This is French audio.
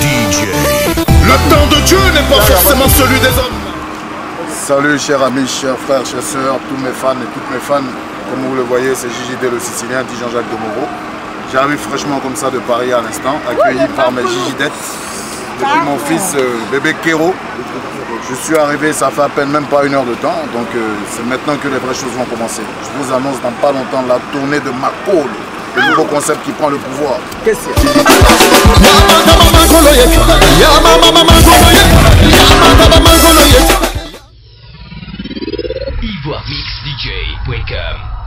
DJ. Le temps de Dieu n'est pas forcément celui des hommes. Salut chers amis, chers frères, chers sœurs, tous mes fans et toutes mes fans. Comme vous le voyez, c'est JJD le Sicilien, dit Jean-Jacques de Moreau. J'arrive fraîchement comme ça de Paris à l'instant, accueilli par mes Gigidettes. Depuis mon fils euh, bébé Kéro. Je suis arrivé, ça fait à peine même pas une heure de temps, donc euh, c'est maintenant que les vraies choses vont commencer. Je vous annonce dans pas longtemps la tournée de Macole, le nouveau concept qui prend le pouvoir. Qu'est-ce qu'il y a? Mix DJ Welcome.